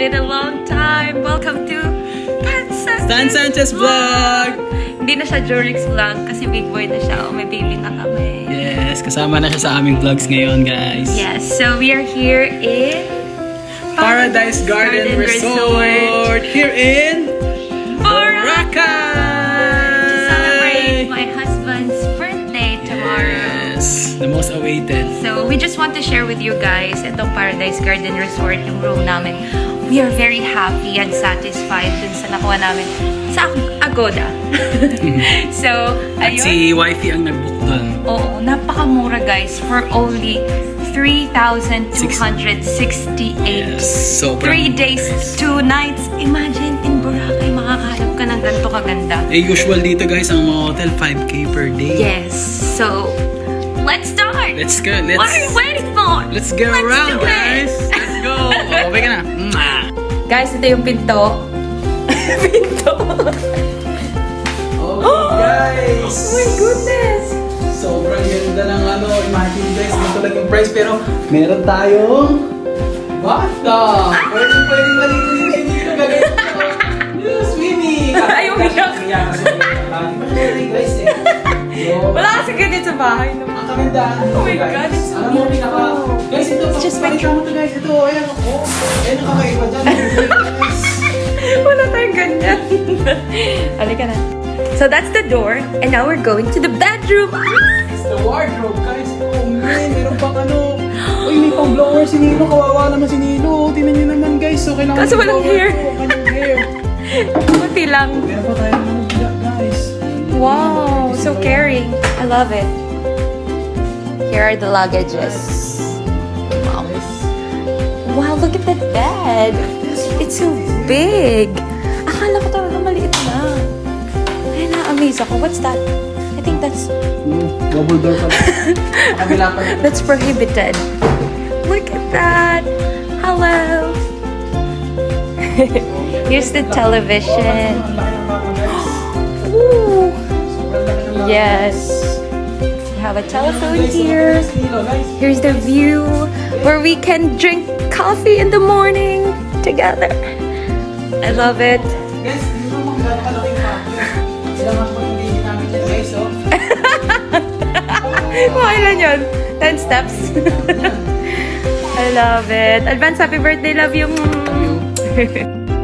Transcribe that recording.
been a long time. Welcome to Stan Sanchez, Stan Sanchez Vlog! Hindi na siya Jorix Vlog kasi big boy na siya. Oh, may baby na kami. Yes, kasama na siya sa aming vlogs ngayon, guys. Yes, so we are here in Paradise Garden, Resort, here in Boracay! To celebrate my husband's birthday tomorrow. Yes, the most awaited. So, we just want to share with you guys itong Paradise Garden Resort, yung room namin. We are very happy and satisfied dun sa nakuha namin sa Agoda. so, At ayun. si Wifey ang nag-book doon. Oo, napakamura guys for only 3,268. Yes, sobrang- Three days, two nights. Imagine, in Boracay, makakahanap ka ng ganito kaganda. Eh, usual dito guys, ang mga hotel, 5k per day. Yes, so, let's start! Let's go, let's... What are you waiting for? Let's go Let's around, guys! Let's go! Okay ka na? Guys, ito yung pinto. pinto. Okay, guys! Oh my goodness! Sobrang ganda ng ano, imagine guys, ganito lang yung price, pero meron tayong bata! Pwede, pwede malinis dito, gagawin ko. Yeah, swimming! Ay, umiyak. Umiyak kasi umiyak. Pa siya guys eh. Wala kasi ganyan sa bahay. No? ang kagandahan Oh my dito. God, it's so beautiful. Guys, ito, just pakita mo to guys. Ito, ayan ako. Ayan ang kakaiba dyan. Halika na. So that's the door. And now we're going to the bedroom. Ah! It's the wardrobe, guys. Oh, man. Meron pang ano. Uy, may pang blower si Nino. Kawawa naman si Nino. Tingnan niyo naman, guys. So, kailangan Kaso ng walang hair. Walang hair. Buti lang. Meron pa tayo ng guys. Wow, so caring. I love it. Here are the luggages. Wow. Wow, look at that bed. It's so big. Akala ko talaga maliit na. Ay, na-amaze ako. What's that? I think that's Hmm, double door pa. Kabila pa. that's prohibited. Look at that. Hello. Here's the television. Ang laki ng baka, guys. Ooh. Sobrang laki ng baka, Yes. We have a telephone here. guys, Nino, guys. Here's the view where we can drink coffee in the morning together. I love it. Guys, hindi mo kung gaano kalaki yung baka. Ilang ako yung baby namin dyan, guys, oh. Ilan yun? 10 steps. I love it. Advance happy birthday. Love you.